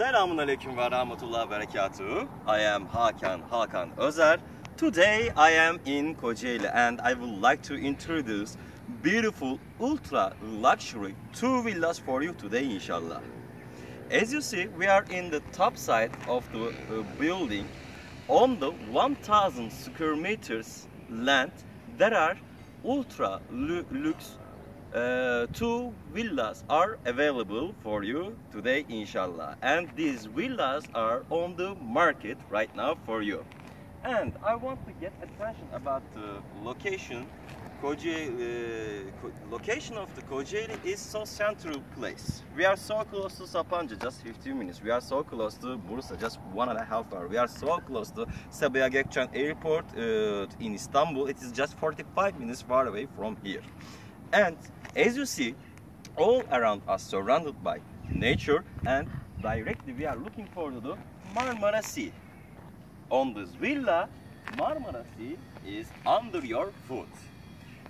Selamun Aleyküm ve Rahmetullah Berekatuhu. I am Hakan Hakan Özer. Today I am in Kocaeli and I would like to introduce beautiful ultra luxury two villas for you today inshallah. As you see, we are in the top side of the uh, building. On the 1000 square meters land, there are ultra lu- luxe uh, two villas are available for you today inshallah and these villas are on the market right now for you and i want to get attention about the location uh, location of the Kocaeli is so central place. We are so close to Sapanca, just 15 minutes. We are so close to Bursa, just one and a half hour. We are so close to Sabiha Gökçen Airport uh, in Istanbul. It is just 45 minutes far away from here. And as you see, all around us surrounded by nature and directly we are looking for the Marmara Sea. On this villa, Marmara Sea is under your foot.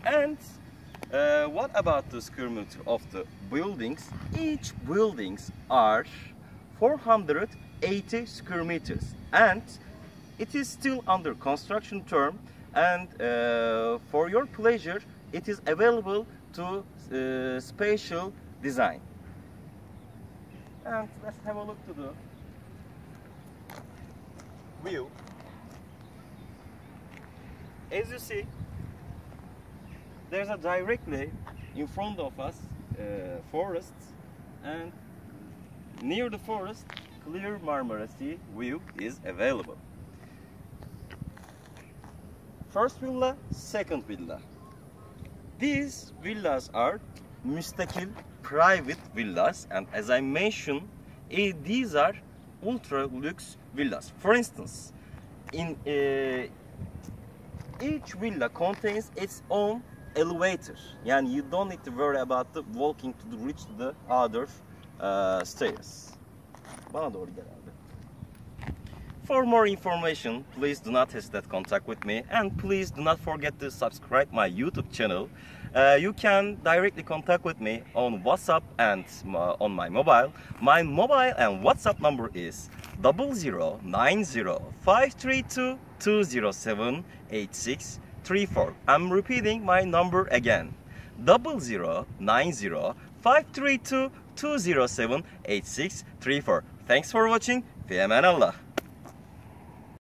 And uh, what about the square meter of the buildings? Each buildings are 480 square meters and it is still under construction term and uh, for your pleasure it is available to uh, spatial design. And let's have a look to the view. As you see, there's a directly in front of us uh, forest and near the forest clear Marmara Sea view is available. First villa, second villa. These villas are müstakil private villas and as I mentioned eh, these are ultra lux villas. For instance, in uh, each villa contains its own elevator. Yani you don't need to worry about the walking to reach the other uh, stairs. Bana doğru gel abi. For more information, please do not hesitate contact with me and please do not forget to subscribe my YouTube channel. Uh, you can directly contact with me on WhatsApp and uh, on my mobile. My mobile and WhatsApp number is 00905322078634. I'm repeating my number again. 00905322078634. Thanks for watching. Fi eman Allah.